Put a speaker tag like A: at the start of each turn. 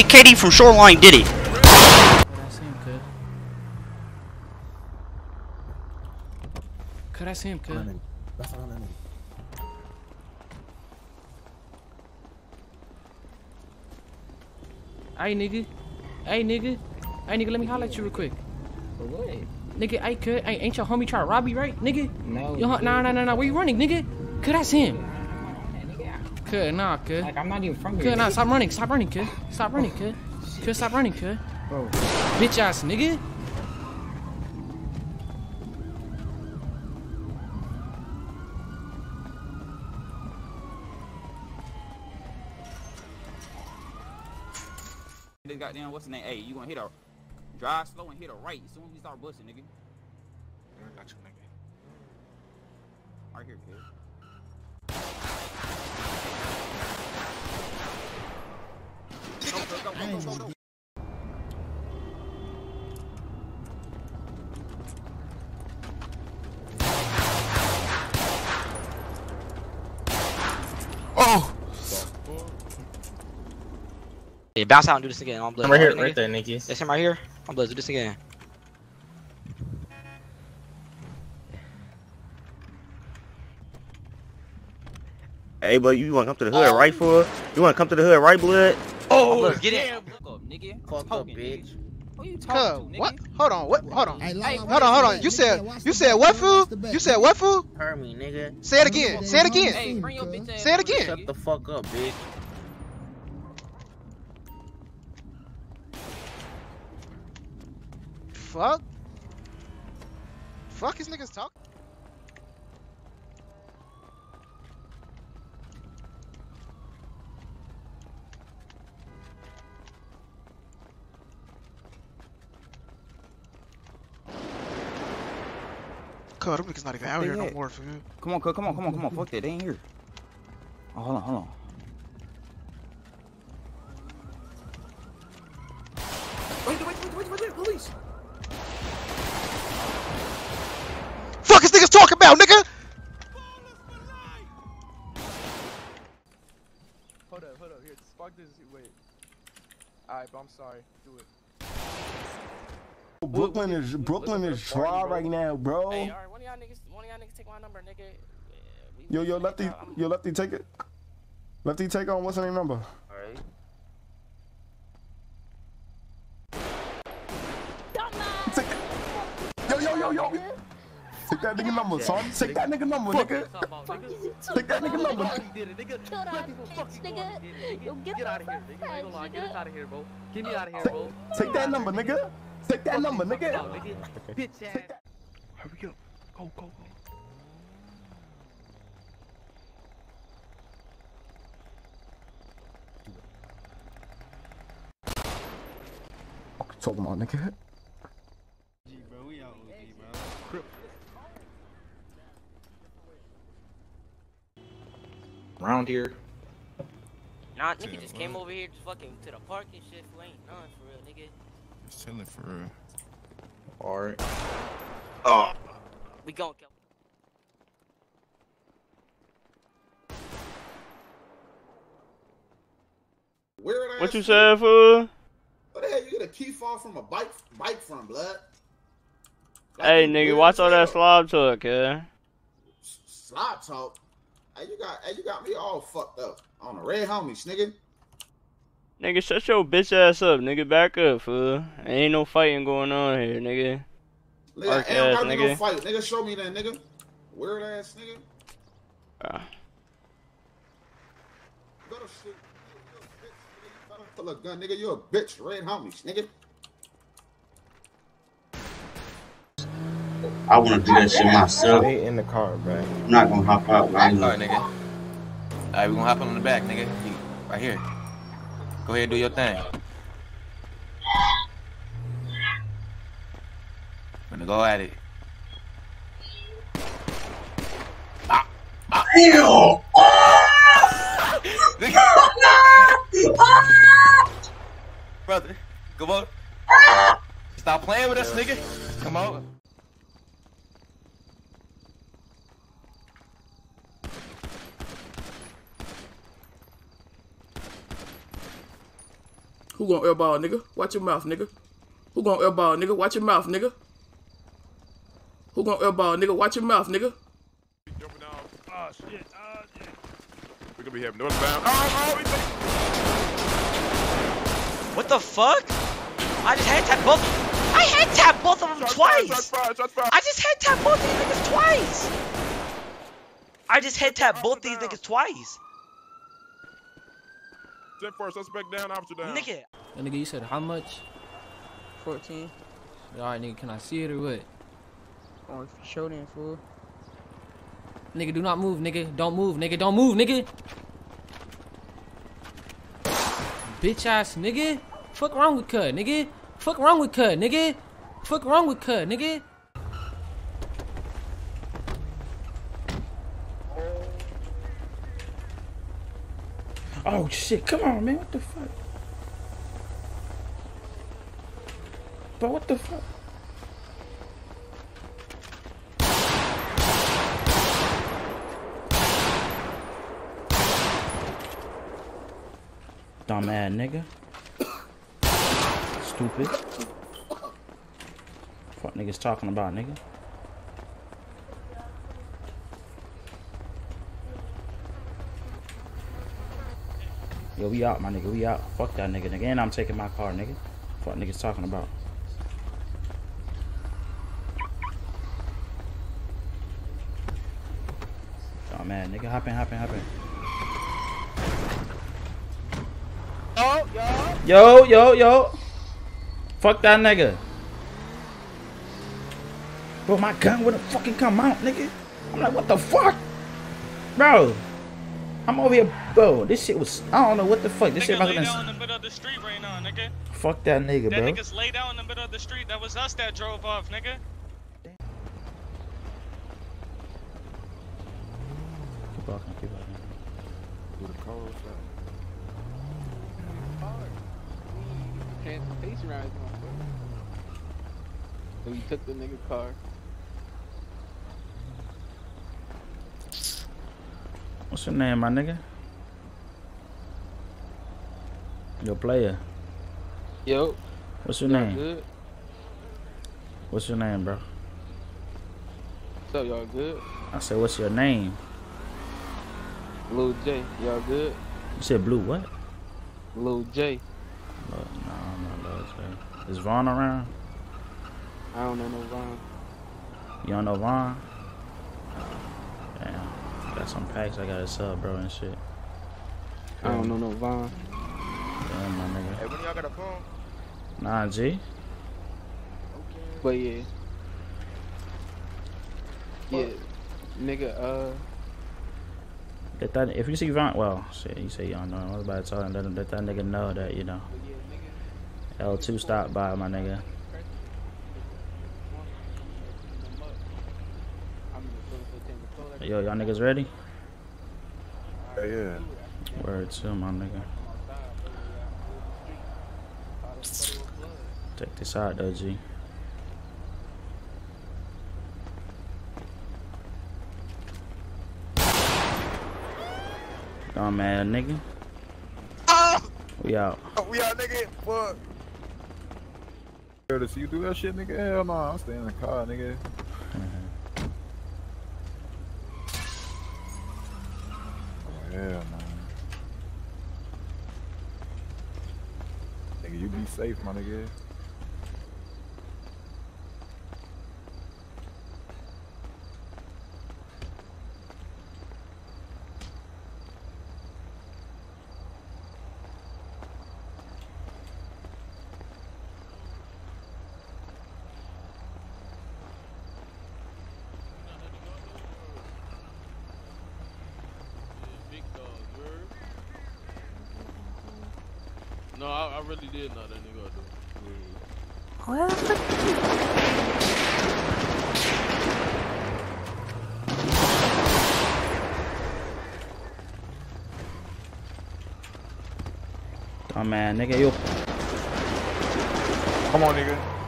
A: Hey, Katie from Shoreline did it.
B: Could I see him, could? Hey, nigga. Hey, nigga. Hey, nigga, let me holler at you real quick.
C: For what?
B: Nigga, hey, could, hey, ain't your homie trying to rob you, right, nigga?
C: No.
B: Yo, nah, nah, nah, nah. Where you running, nigga? Could I see him? Could, nah, could.
C: Like, I'm not even from here.
B: Could, nah, stop running. Stop running, could. Stop running, could. Could, stop running, could.
C: Bro,
B: Bitch ass nigga.
D: This goddamn, what's the name? Hey, you gonna hit a drive slow and hit a right as soon as we start busting, nigga.
E: I got you, nigga.
D: Right here, kid.
E: Oh!
A: Yeah, bounce out and do this again. On blood.
E: I'm right here,
A: Nigga.
E: right there, Nikki.
A: That's him right here. On blood. Do this again.
F: Hey, but you want to come to the hood, right, for? You want to come to the hood, right, blood?
A: Oh, blood, get it.
D: Look up, nigga. I'm
F: Fuck up, bitch.
D: Who you
G: Cuz,
D: talking to, nigga?
G: what? Hold on, what? Hold on.
H: Hey,
D: Hey,
H: hold
G: Hold on, hold on. You said, you said what, fool? You said what, fool?
F: Heard me, nigga.
G: Say it again. Say it again.
D: Hey, bring your bitch ass
G: Say it again.
F: Shut the fuck up, bitch.
G: Fuck. Fuck is niggas talk. Cuz, them niggas not even out here no more, fool.
D: Come on, cuz, come on, come on, come on. Fuck that. They ain't here. Oh, hold on, hold on. Wait, wait, wait, wait, wait, wait, police.
G: Fuck is niggas talking about, nigga?
I: Hold up, hold up. Here, spark this. Wait. Alright, but I'm sorry. Do it.
J: Brooklyn is Brooklyn is dry right now, bro.
B: Hey, alright, one of y'all niggas, one of y'all niggas take my number, nigga. We-
J: Yo, yo, lefty,
B: I'm-
J: yo, lefty, take it. Lefty, take on what's her name number?
F: Alright.
J: Take that. Yo, yo, yo, yo. Take that nigga number, son. Take that nigga number, nigga. Take that nigga number.
H: Kill that bitch, nigga. Yo, get, out of here, nigga. I ain't gonna lie. Get us out of here, bro. Get me out of here,
J: Take,
H: bro.
J: take that number, nigga. Take that number, nigga.
H: Bitch ass.
I: Hurry up. Go, go, go.
J: What you talking about, nigga?
E: Around here.
B: Nah, nigga just came over here to fucking to the park and shit. Who ain't none for real, nigga.
E: Just chilling for real. Alright. Oh.
B: We gon' kill.
K: Weird ass
F: What you
K: shit.
F: said, fool?
K: What the hell you get a key fall from a bike bike from, blood? Like,
F: Hey, nigga, watch all that slob talk, yeah.
K: Slob talk. Hey, you got hey, you got me all fucked up on the red homies, nigga.
F: Nigga, shut your bitch ass up, nigga. Back up, fool. Ain't no fighting going on here, nigga.
K: Nigga,
F: Arc
K: ain't gotta
F: ass
K: be no fight. Nigga, show me that nigga. Weird ass nigga.
F: Ah.
K: Go to sleep. You a bitch, nigga. You tryna pull a gun, nigga. You a bitch. Red homies, nigga.
L: I want to do that shit myself.
E: Stay in the car, bro.
L: I'm not gonna hop out. I ain't
M: Alright,
L: gonna-
M: nigga. Alright, we gonna hop on the back, nigga. Right here. Go ahead, do your thing. Go at it. Ah, ah. Brother, come on. Ah! Stop playing with us, nigga. Come on.
N: Who gonna airball, nigga? Watch your mouth, nigga. Who gonna airball, nigga? Watch your mouth, nigga. Who gonna airball, nigga? Watch your mouth, nigga.
O: Oh shit. Oh shit. We're gonna be having northbound. Oh, oh,
P: What the fuck? I just head tapped both. I head tapped both of them twice. I just head tapped both these niggas twice. I just head tapped both these niggas twice.
O: Ten four, suspect down, officer down.
P: Nigga.
Q: That nigga, you said how much?
I: 14.
Q: Alright, nigga, can I see it or what?
I: Oh, Going for show then, fool.
Q: Nigga, do not move, nigga. Don't move, nigga. Don't move, nigga. Bitch ass nigga. Fuck wrong with cuz, nigga. Fuck wrong with cuz, nigga. Fuck wrong with cuz, nigga.
N: Oh shit, come on, man. What the fuck? Bro, what the fuck? Dumb ass nigga. Stupid. Fuck niggas talking about, nigga. Yo, we out, my nigga. We out. Fuck that nigga, nigga. And I'm taking my car, nigga. Fuck niggas talking about. Oh man, nigga, hop in, hop in, hop in.
I: Yo.
N: Yo, yo, yo. Fuck that nigga. Bro, my gun wouldn't fucking come out, nigga. I'm like, what the fuck? Bro. I'm over here, bro. This shit was, I don't know what the fuck. This shit
R: Nigga lay
N: about
R: down in the middle of the street right now, nigga.
N: Fuck that nigga,
R: That
N: bro.
R: nigga's laid down in the middle of the street. That was us that drove off, nigga.
N: Keep walking, keep walking.
O: With a cold shot.
I: Transportation around this motherfucker. So we took the nigga car.
N: What's your name, my nigga? Your player.
I: Yo.
N: What's your name?
I: Good.
N: What's your name, bro?
I: What's up, y'all good?
N: I said, what's your name?
I: Blue J, y'all good?
N: You said blue what?
I: Blue J.
N: Lil, no, I'm not Lil J. Is Vaughn around?
I: I don't know no Vaughn.
N: You don't know Vaughn? Damn. Got some packs I gotta sell, bro, and shit.
I: I don't know no Vaughn.
N: Damn, my nigga.
O: Hey, when y'all got a phone?
N: Nah, G. Okay.
I: But yeah. Yeah. Nigga, uh,
N: Let that, if you see Vaughn, well, shit, you say you don't know. I was about to tell him, let, him, let that nigga know that, you know. L2 stop by, my nigga. Yo, y'all niggas ready?
O: Yeah, yeah.
N: Word to my nigga. Check this out though, G. Dumb ass nigga. Ah! We out.
O: Oh, we out, nigga. Fuck. To see you do that shit, nigga? Hell no, I'm staying in the car, nigga. Oh, hell no. Nigga, you be safe, my nigga.
S: No, I, I really did know that nigga would do.
N: Dumb man, nigga, yo.
O: Come on, nigga.